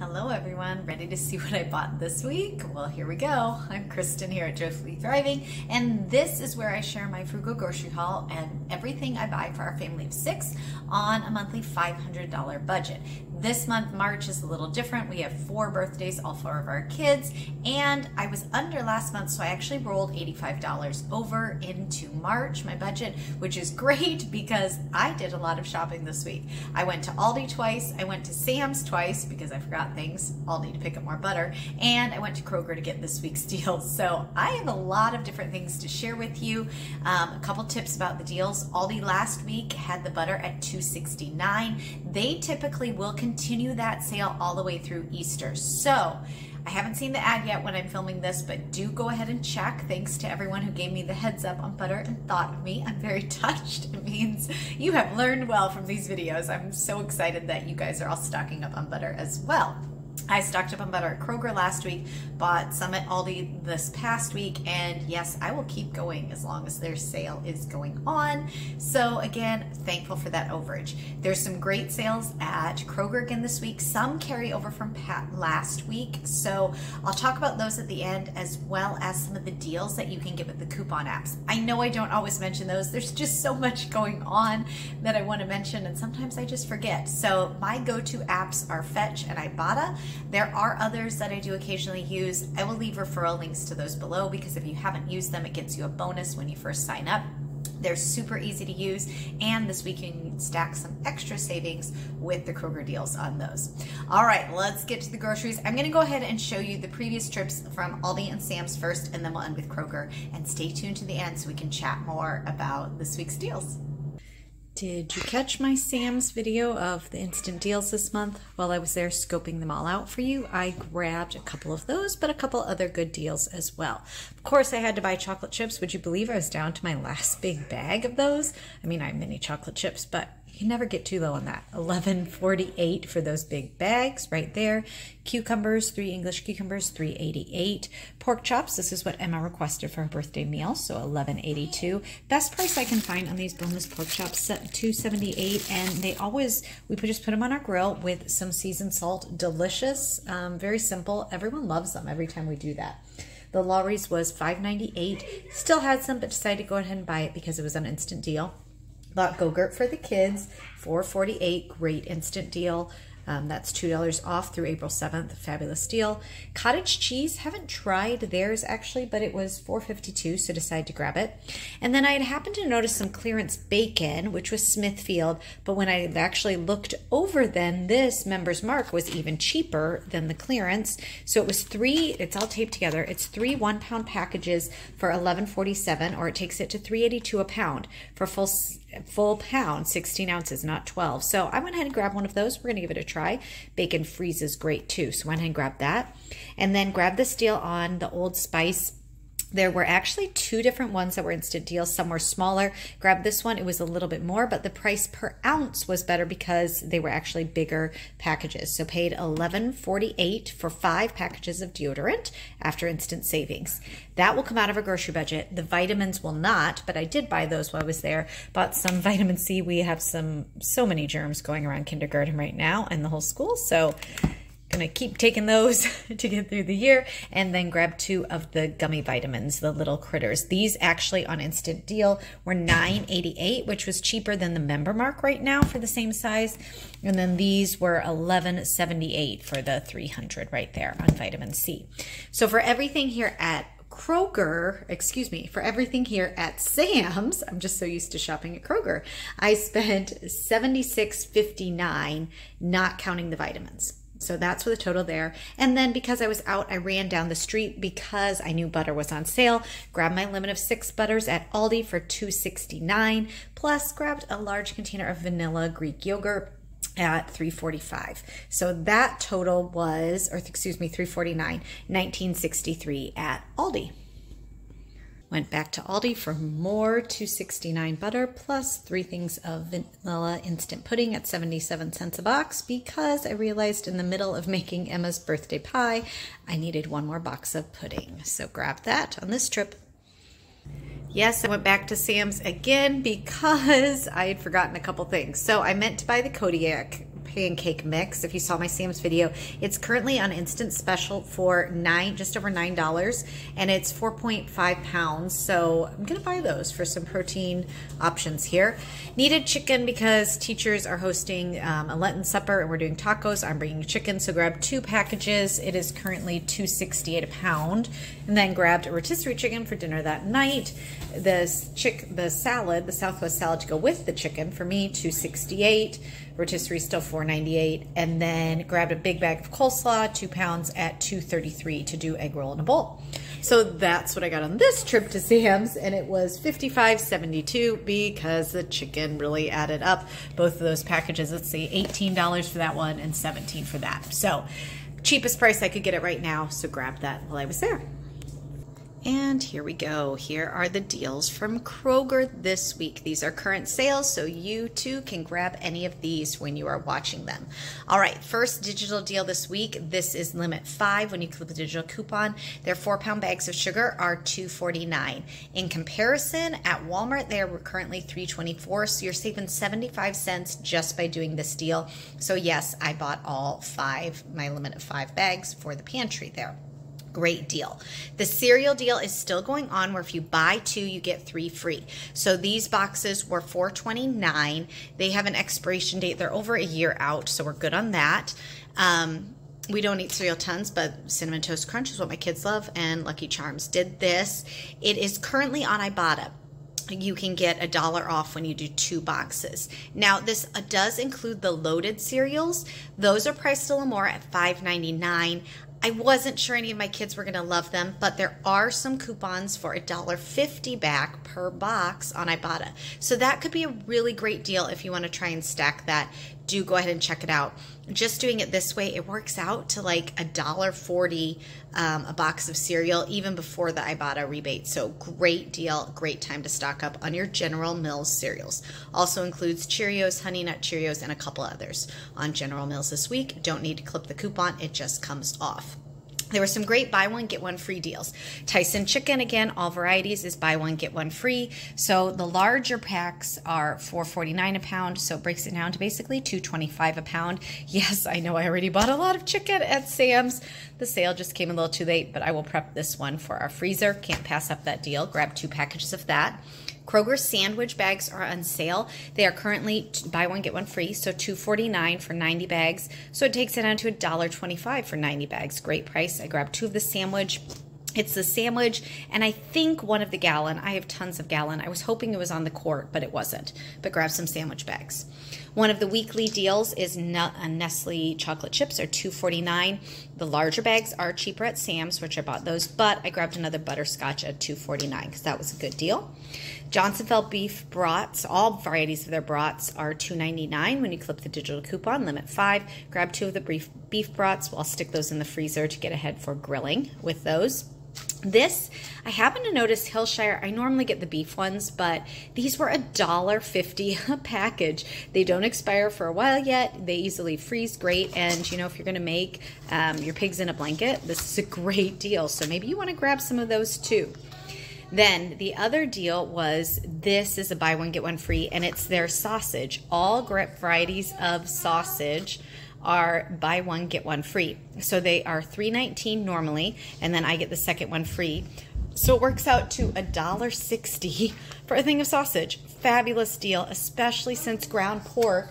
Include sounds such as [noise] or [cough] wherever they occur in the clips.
Hello everyone, ready to see [laughs] what I bought this week? Well, here we go. I'm Kristen here at Joyfully Thriving, and this is where I share my frugal grocery haul and everything I buy for our family of six on a monthly $500 budget. This month, March, is a little different. We have four birthdays, all four of our kids, and I was under last month, so I actually rolled $85 over into March, my budget, which is [laughs] great because I did a lot of shopping this week. I went to Aldi twice, I went to Sam's twice because I forgot things, Aldi to pick up more butter, and I went to Kroger to get this week's [laughs] deals. So I have a lot of different things to share with you. Um, a couple tips about the deals. Aldi last week had the butter at 269. They typically will continue continue that sale all the way through Easter. So I haven't seen the ad yet when I'm filming this, but do go ahead and check. Thanks to everyone who gave me the heads up on butter and thought of me. I'm very [laughs] touched. It means you have learned well from these videos. I'm so excited that you guys are all stocking up on butter as well. I stocked up on butter at Kroger last week, bought some at Aldi this past week, and yes, I will keep going as long as their sale is going on. So again, thankful for that overage. There's some great sales at Kroger again this week. Some carry over from last week, so I'll talk about those at the end as well as some of the deals that you can get with the coupon apps. I know I don't always mention those. There's just so much going on that I want to mention, and sometimes I just forget. So my go-to apps are Fetch and Ibotta. There are others that I do occasionally use. I will leave referral links to those below because if you haven't used them, it gets you a bonus when you first sign up. They're super easy to use, and this week you can stack some extra savings with the Kroger deals on those. All right, let's get to the groceries. I'm gonna go ahead and show you the previous trips from Aldi and Sam's first, and then we'll end with Kroger. And stay tuned to the end so we can chat more about this week's deals. Did you catch my Sam's video of the instant deals this month? While I was there scoping them all out for you, I grabbed a couple of those, but a couple other good deals as well. Of course, I had to buy chocolate chips. Would you believe I was down to my last big bag of those? I mean, I have many chocolate chips, but you can never get too low on that. 11.48 for those big bags right there. Cucumbers, three English cucumbers, 3.88. Pork chops, this is what Emma requested for her birthday meal, so 11.82. Best price I can find on these boneless pork chops, 2.78, and they always we just put them on our grill with some seasoned salt. Delicious, um, very simple. Everyone loves them every time we do that. The Lawry's was $5.98. Still had some, but decided to go ahead and buy it because it was an instant deal. Bought Go-Gurt for the kids, 448 great instant deal. Um, that's $2 off through April 7th. Fabulous deal. Cottage cheese, haven't tried theirs actually, but it was $4.52, so decided to grab it. And then I had happened to notice some clearance bacon, which was Smithfield, but when I actually looked over then, this Member's Mark was even cheaper than the clearance. So it was three, it's all taped together, it's three one pound packages for $11.47, or it takes it to $3.82 a pound for full full pound, 16 ounces, not 12. So I went ahead and grabbed one of those. We're going to give it a try. Bacon freezes great too. So I went ahead and grabbed that. And then grabbed the deal on the Old Spice there were actually two different ones that were instant deals. Some were smaller. Grab this one. It was a little bit more, but the price per ounce was better because they were actually bigger packages. So paid $11.48 for five packages of deodorant after instant savings. That will come out of our grocery budget. The vitamins will not, but I did buy those while I was there. Bought some [laughs] vitamin C. We have some so many germs going around kindergarten right now and the whole school. So gonna keep taking those [laughs] to get through the year and then grab two of the gummy vitamins the little critters. These actually on instant deal were 9.88 which was cheaper than the member mark right now for the same size. And then these were 11.78 for the 300 right there on vitamin c. So for everything here at Kroger, excuse me, for everything here at Sam's, I'm just so used to shopping at Kroger, I spent $76.59 not counting the vitamins. So that's for the total there. And then because I was out, I ran down the street because I knew butter was on sale. Grabbed my limit of six butters at Aldi for $2.69. Plus grabbed a large container of vanilla Greek yogurt at 345 so that total was or excuse me 349 1963 at aldi Went back to Aldi for more 269 butter plus three things of vanilla instant pudding at 77 cents a box because I realized in the middle of making Emma's birthday pie, I needed one more box of pudding. So grab that on this trip. Yes, I went back to Sam's again because I had forgotten a couple things. So I meant to buy the Kodiak pancake mix. If you saw my Sam's video, it's currently on instant special for nine, just over nine dollars, and it's 4.5 pounds. So I'm gonna buy those for some protein options here. Needed chicken because teachers are hosting um, a Lenten supper and we're doing tacos. I'm bringing chicken, so grab two packages. It is currently 2.68 a pound, and then grabbed a rotisserie chicken for dinner that night. The chick, the salad, the Southwest salad to go with the chicken for me, 268. Rotisserie still 498, and then grabbed a big bag of coleslaw, two pounds at 233 to do egg roll in a bowl. So that's what I got on this trip to Sam's, and it was 55.72 because the chicken really added up. Both of those packages, let's see, $18 for that one and 17 for that. So cheapest price I could get it right now, so grab that while I was there. And here we go. Here are the deals from Kroger this week. These are current sales, so you too can grab any of these when you are watching them. All right, first digital deal this week. This is limit five. When you clip the digital coupon, their four pound bags of sugar are $2.49. In comparison, at Walmart, they are currently $3.24, so you're saving 75 cents just by doing this deal. So, yes, I bought all five, my limit of five bags for the pantry there great deal. The cereal deal is still going on where if you buy two, you get three free. So these boxes were $4.29. They have an expiration date. They're over a year out, so we're good on that. Um, we don't eat cereal tons, but Cinnamon Toast Crunch is what my kids love, and Lucky Charms did this. It is currently on Ibotta you can get a dollar off when you do two boxes. Now, this uh, does include the loaded cereals. Those are priced a little more at $5.99. I wasn't sure any of my kids were going to love them, but there are some coupons for $1.50 back per box on Ibotta. So that could be a really great deal if you want to try and stack that. Do go ahead and check it out. Just doing it this way, it works out to like $1.40 um, a box of cereal, even before the Ibotta rebate. So great deal, great time to stock up on your General Mills cereals. Also includes Cheerios, Honey Nut Cheerios, and a couple others on General Mills this week. Don't need to clip the coupon, it just comes off. There were some great buy one, get one free deals. Tyson chicken, again, all varieties is buy one, get one free. So the larger packs are $4.49 a pound, so it breaks it down to basically $2.25 a pound. [laughs] Yes, I know I already bought a lot of chicken at Sam's. The sale just came a little too late, but I will prep this one for our freezer. Can't pass up that deal. Grab two packages of that. Kroger sandwich bags are on sale. They are currently buy one get one free, so $2.49 for 90 bags. So it takes it down to $1.25 for 90 bags. Great price. I grabbed two of the sandwich. It's the sandwich, and I think one of the gallon. I have tons of gallon. I was hoping it was on the quart, but it wasn't. But grab some sandwich bags. One of the weekly deals is uh, Nestle chocolate chips are $2.49. The larger bags are cheaper at Sam's, which I bought those, but I grabbed another butterscotch at $2.49 because that was a good deal. Johnsonville beef brats, all varieties of their brats are $2.99 when you clip the digital coupon, limit five. Grab two of the beef, beef brats. I'll stick those in the freezer to get ahead for grilling with those. This, I happen to notice Hillshire, I normally get the beef ones, but these were a dollar fifty [laughs] a package. They don't expire for a while yet. They easily freeze great. And you know, if you're gonna make um, your pigs in a blanket, this is a [laughs] great deal. So maybe you wanna grab some of those too. Then the other deal was this is a buy one, get one free, and it's their sausage. All grip varieties of sausage are buy one get one free. So they are $3.19 normally, and then I get the second one free. So it works out to $1.60 for a thing of sausage. Fabulous deal, especially since ground pork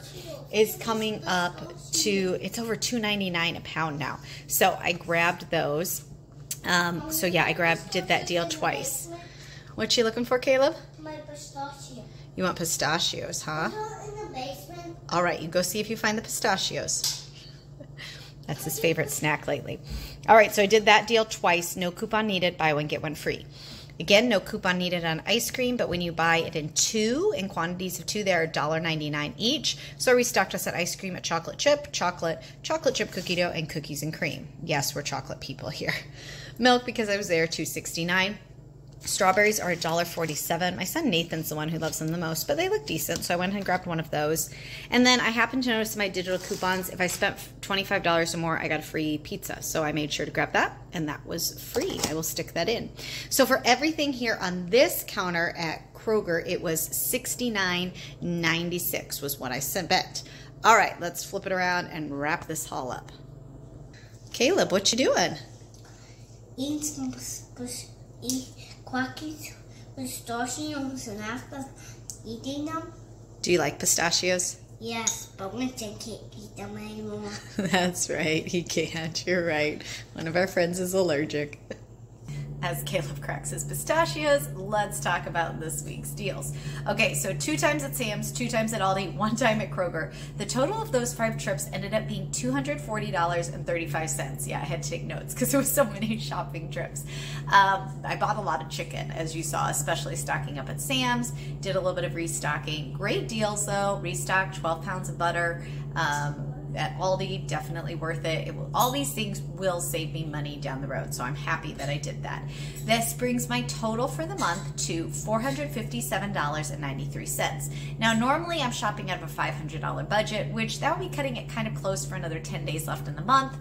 is coming up to it's over $2.99 a pound now. So I grabbed those. Um, so yeah, I grabbed did that deal twice. What you looking for, Caleb? My pistachio. You want pistachios, huh? All right, you go see if you find the pistachios. That's his favorite snack lately. All right, so I did that deal twice. No coupon needed. Buy one, get one free. Again, no coupon needed on ice cream, but when you buy it in two, in quantities of two, they are $1.99 each. So we stocked us at ice cream at chocolate chip, chocolate, chocolate chip cookie dough, and cookies and cream. Yes, we're chocolate people here. [laughs] Milk, because I was there, $2.69. Strawberries are $1.47. My son Nathan's the one who loves them the most, but they look decent, so I went and grabbed one of those. And then I happened to notice my digital coupons, if I spent $25 or more, I got a free pizza. So I made sure to grab that, and that was free. I will stick that in. So for everything here on this counter at Kroger, it was $69.96 was what I spent All right, let's flip it around and wrap this haul up. Caleb, what you doing? Eating some cookies, pistachios, and after eating them. Do you like pistachios? Yes, but once I can't eat them anymore. [laughs] That's right, he can't. You're right. One of our friends is allergic as Caleb cracks his pistachios, let's talk about this week's deals. Okay, so two times at Sam's, two times at Aldi, one time at Kroger. The total of those five trips ended up being $240.35. Yeah, I had to take notes because [laughs] there was so many shopping trips. Um, I bought a lot of chicken, as you saw, especially stocking up at Sam's. Did a little bit of restocking. Great deals though. Restocked 12 pounds of butter. Um, at Aldi, definitely worth it. it will, all these things will save me money down the road, so I'm happy that I did that. This brings my total for the month to $457.93. Now, normally I'm shopping out of a $500 budget, which that would be cutting it kind of close for another 10 days left in the month,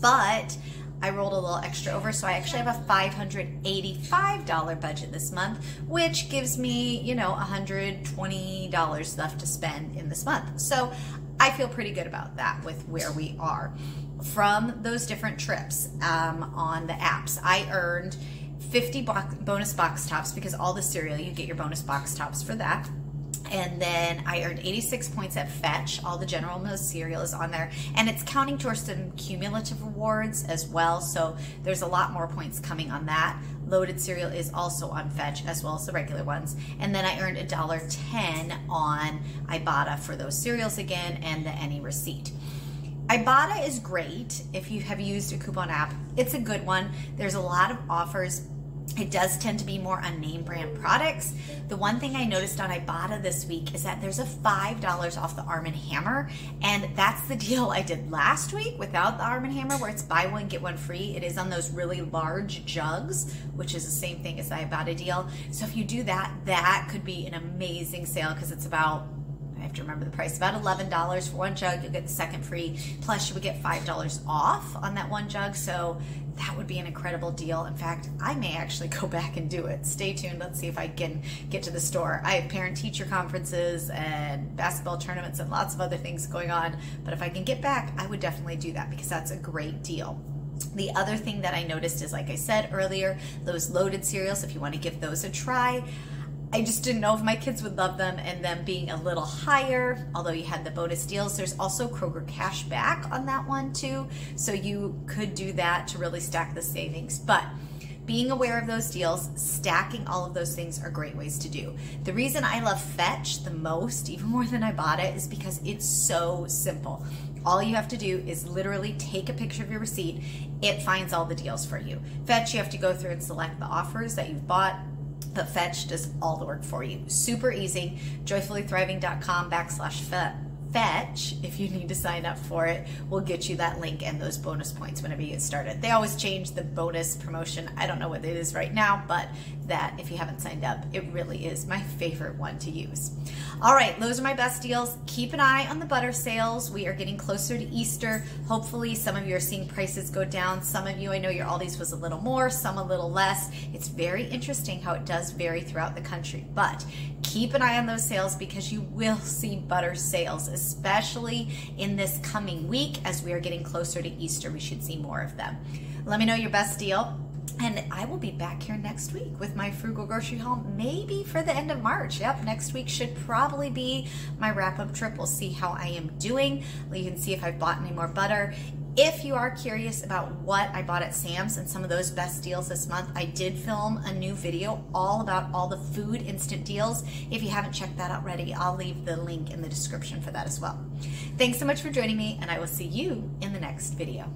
but I rolled a little extra over, so I actually have a $585 budget this month, which gives me, you know, $120 left to spend in this month. So I feel pretty good about that with where we are. From those different trips um, on the apps, I earned 50 bonus box tops because all the cereal, you get your bonus box tops for that. And then I earned 86 points at Fetch. All the General Mills cereal is on there. And it's counting towards some cumulative rewards as well. So there's a lot more points coming on that. Loaded cereal is also on Fetch as well as the regular ones. And then I earned a dollar ten on Ibotta for those cereals again and the any receipt. Ibotta is great if you have used a coupon app. It's a good one. There's a lot of offers it does tend to be more on name brand products. The one thing I noticed on Ibotta this week is that there's a $5 off the Arm & Hammer, and that's the deal I did last week without the Arm & Hammer where it's buy one, get one free. It is on those really large jugs, which is the same thing as the Ibotta deal. So if you do that, that could be an amazing sale because it's about I have to remember the price, about $11 for one jug. You'll get the second free. Plus, you would get $5 off on that one jug. So that would be an incredible deal. In fact, I may actually go back and do it. Stay tuned. Let's see if I can get to the store. I have parent teacher conferences and basketball tournaments and lots of other things going on. But if I can get back, I would definitely do that because that's a great deal. The other thing that I noticed is, like I said earlier, those loaded cereals, if you want to give those a try, I just didn't know if my kids would love them and them being a little higher, although you had the bonus deals. There's also Kroger cash back on that one too. So you could do that to really stack the savings. But being aware of those deals, stacking all of those things are great ways to do. The reason I love Fetch the most, even more than Ibotta, is because it's so simple. All you have to do is literally take a picture of your receipt. It finds all the deals for you. Fetch, you have to go through and select the offers that you've bought but Fetch does all the work for you. Super easy. Joyfullythriving.com backslash fetch if you need to sign up for it we'll get you that link and those bonus points whenever you get started. They always change the bonus promotion. I don't know what it is right now but that if you haven't signed up it really is my favorite one to use. All right those are my best deals. Keep an eye on the butter sales. We are getting closer to easter. Hopefully some of you are seeing prices go down. Some of you i know your aldi's was a little more some a little less. It's very interesting how it does vary throughout the country but keep an eye on those sales because you will see butter sales especially in this coming week as we are getting closer to Easter. We should see more of them. Let me know your best deal. And I will be back here next week with my frugal grocery haul, maybe for the end of March. Yep, next week should probably be my wrap up trip. We'll see how I am doing. You can see if I've bought any more butter. If you are curious about what I bought at Sam's and some of those best deals this month, I did film a new video all about all the food instant deals. If you haven't checked that out already, I'll leave the link in the description for that as well. Thanks so much for joining me, and I will see you in the next video.